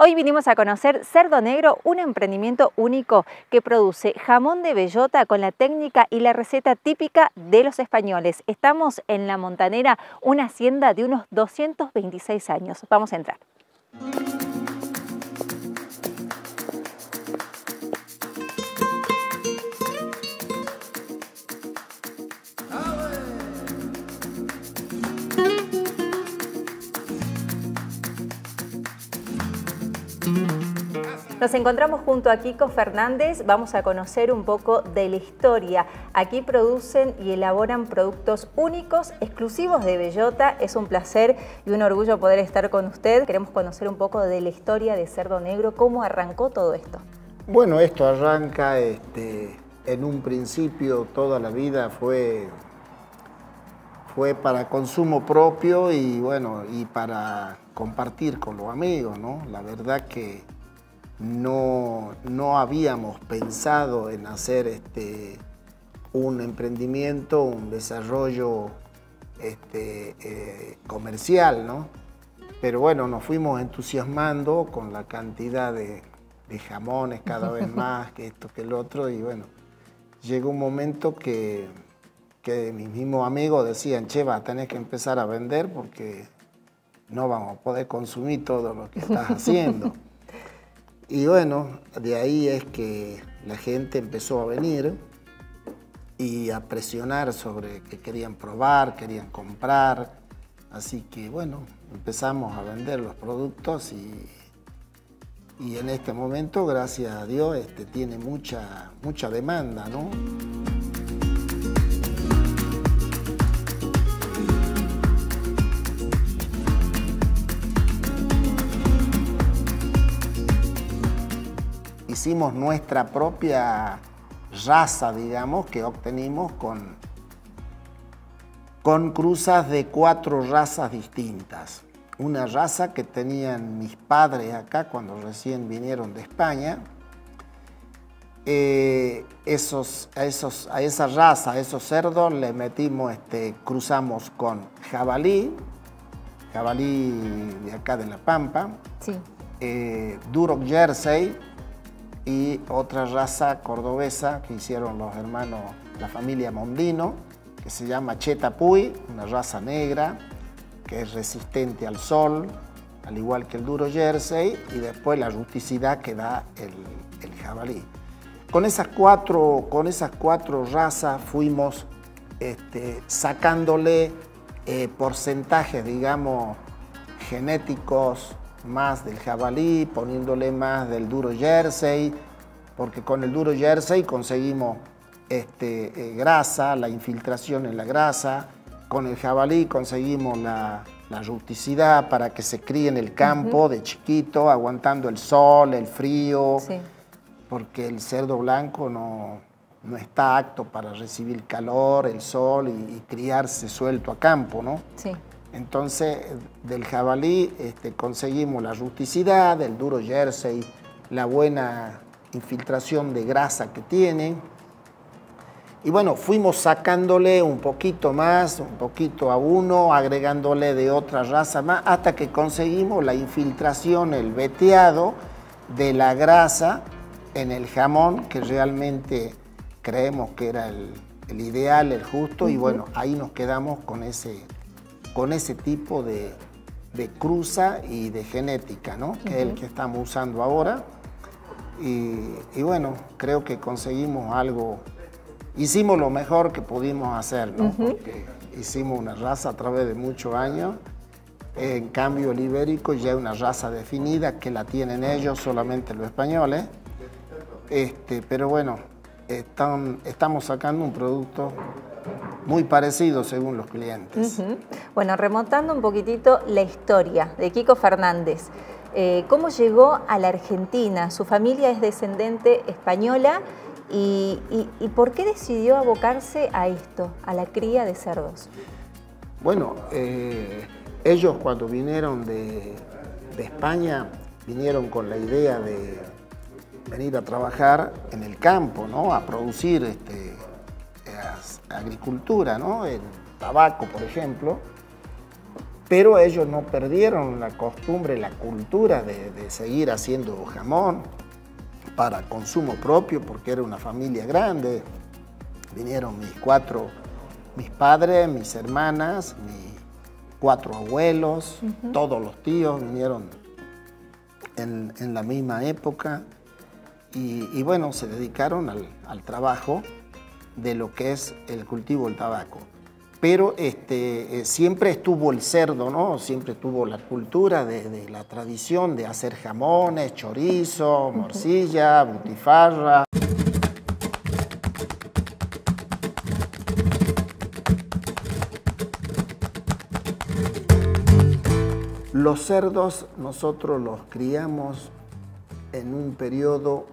Hoy vinimos a conocer Cerdo Negro, un emprendimiento único que produce jamón de bellota con la técnica y la receta típica de los españoles. Estamos en La Montanera, una hacienda de unos 226 años. Vamos a entrar. Nos encontramos junto a Kiko Fernández, vamos a conocer un poco de la historia. Aquí producen y elaboran productos únicos, exclusivos de Bellota. Es un placer y un orgullo poder estar con usted. Queremos conocer un poco de la historia de Cerdo Negro, cómo arrancó todo esto. Bueno, esto arranca este, en un principio, toda la vida fue, fue para consumo propio y bueno, y para compartir con los amigos, ¿no? La verdad que no, no habíamos pensado en hacer este, un emprendimiento, un desarrollo este, eh, comercial, ¿no? Pero bueno, nos fuimos entusiasmando con la cantidad de, jamones cada vez más, que esto, que el otro, y bueno, llegó un momento que, que mis mismos amigos decían, che, va, tenés que empezar a vender porque no vamos a poder consumir todo lo que estás haciendo. Y bueno, de ahí es que la gente empezó a venir y a presionar sobre que querían probar, querían comprar. Así que bueno, empezamos a vender los productos y, y en este momento, gracias a Dios, este, tiene mucha, mucha demanda, ¿no? Hicimos nuestra propia raza, digamos, que obtenimos con, con cruzas de cuatro razas distintas. Una raza que tenían mis padres acá cuando recién vinieron de España. Eh, esos, a, esos, a esa raza, a esos cerdos, le metimos, este, cruzamos con jabalí, jabalí de acá de La Pampa, sí. Eh, Duroc Jersey, y otra raza cordobesa que hicieron los hermanos, la familia Mondino, que se llama Chetapuy, una raza negra que es resistente al sol, al igual que el duro jersey, y después la rusticidad que da el, jabalí. Con esas cuatro, con esas cuatro razas fuimos este, sacándole eh, porcentajes, digamos, genéticos más del jabalí, poniéndole más del duro jersey, porque con el duro jersey conseguimos este, eh, grasa, la infiltración en la grasa, con el jabalí conseguimos la, rusticidad para que se críe en el campo de chiquito, aguantando el sol, el frío, porque el cerdo blanco no, no está apto para recibir calor, el sol y, criarse suelto a campo, ¿no? Sí. Entonces, del jabalí este, conseguimos la rusticidad, del duro jersey, la buena infiltración de grasa que tiene. Y bueno, fuimos sacándole un poquito más, un poquito a uno, agregándole de otra raza más, hasta que conseguimos la infiltración, el veteado de la grasa en el jamón, que realmente creemos que era el, ideal, el justo, y bueno, ahí nos quedamos con ese con ese tipo de, cruza y de genética, ¿no? que es el que estamos usando ahora. Y, bueno, creo que conseguimos algo, hicimos lo mejor que pudimos hacer, ¿no? porque hicimos una raza a través de muchos años. En cambio, el ibérico ya es una raza definida que la tienen ellos, solamente los españoles. Este, pero bueno, están, estamos sacando un producto muy parecido según los clientes. Bueno, remontando un poquitito la historia de Kiko Fernández. Eh, ¿Cómo llegó a la Argentina? Su familia es descendente española y, ¿por qué decidió abocarse a esto, a la cría de cerdos? Bueno, eh, ellos cuando vinieron de, de España vinieron con la idea de venir a trabajar en el campo, ¿no? a producir este, agricultura, ¿no? el tabaco, por ejemplo. pero ellos no perdieron la costumbre, la cultura de, seguir haciendo jamón para consumo propio, porque era una familia grande. Vinieron mis cuatro, mis padres, mis hermanas, mis cuatro abuelos, todos los tíos vinieron en, la misma época y, bueno, se dedicaron al, al trabajo de lo que es el cultivo del tabaco pero este, eh, siempre estuvo el cerdo, ¿no? Siempre estuvo la cultura de, la tradición de hacer jamones, chorizo, morcilla, butifarra. Los cerdos nosotros los criamos en un periodo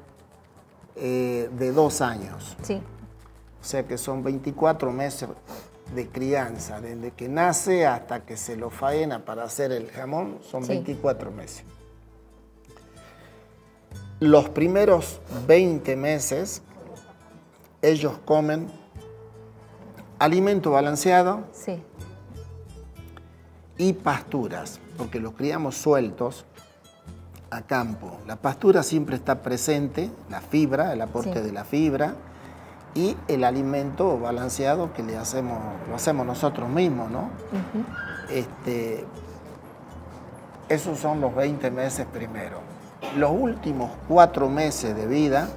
eh, de dos años. Sí. O sea que son 24 meses de crianza, desde que nace hasta que se lo faena para hacer el jamón, son 24 meses. Los primeros 20 meses, ellos comen alimento balanceado y pasturas, porque los criamos sueltos a campo. La pastura siempre está presente, la fibra, el aporte de la fibra, y el alimento balanceado que le hacemos, lo hacemos nosotros mismos, ¿no? este, esos son los 20 meses primero. Los últimos cuatro meses de vida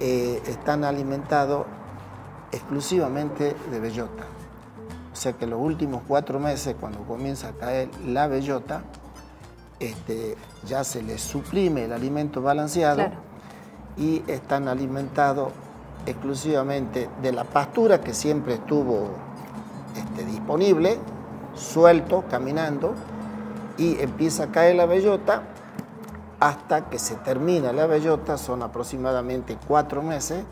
eh, están alimentados exclusivamente de bellota. O sea que los últimos cuatro meses, cuando comienza a caer la bellota, este, ya se les suprime el alimento balanceado y están alimentados exclusivamente de la pastura que siempre estuvo este, disponible, suelto, caminando, y empieza a caer la bellota hasta que se termina la bellota, son aproximadamente cuatro meses,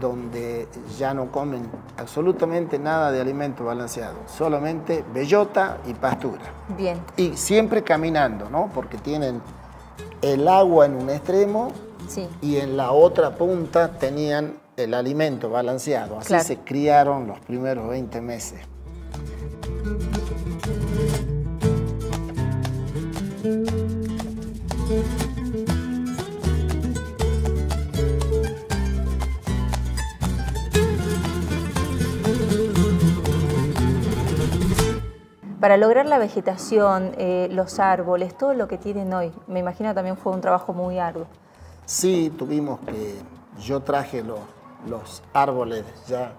donde ya no comen absolutamente nada de alimento balanceado, solamente bellota y pastura. Bien. Y siempre caminando, ¿no? Porque tienen el agua en un extremo y en la otra punta tenían el alimento balanceado. Así se criaron los primeros 20 meses. Para lograr la vegetación, eh, los árboles, todo lo que tienen hoy, me imagino también fue un trabajo muy arduo. Sí, tuvimos que, yo traje los, los árboles ya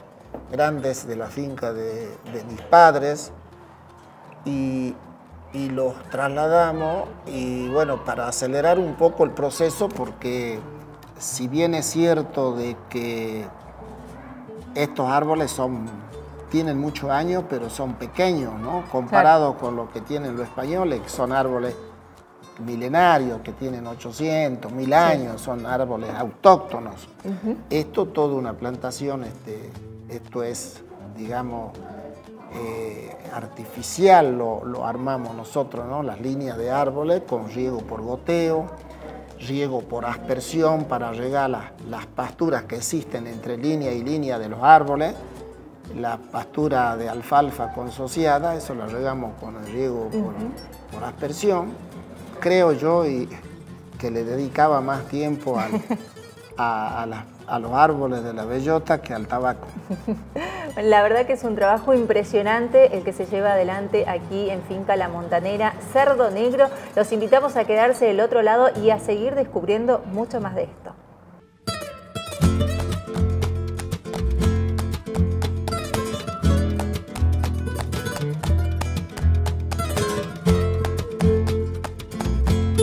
grandes de la finca de, mis padres y, los trasladamos y bueno, para acelerar un poco el proceso porque si bien es cierto de que estos árboles son, tienen muchos años, pero son pequeños, ¿no? Comparados con lo que tienen los españoles, que son árboles milenarios que tienen 800, 1000 años, son árboles autóctonos. Esto toda una plantación, este, esto es, digamos, eh, artificial, lo, armamos nosotros, ¿no? las líneas de árboles con riego por goteo, riego por aspersión para regar las, pasturas que existen entre línea y línea de los árboles, la pastura de alfalfa consociada, eso lo regamos con el riego por aspersión creo yo, y que le dedicaba más tiempo a, los árboles de la bellota que al tabaco. La verdad que es un trabajo impresionante el que se lleva adelante aquí en Finca La Montanera, Cerdo Negro. Los invitamos a quedarse del otro lado y a seguir descubriendo mucho más de esto.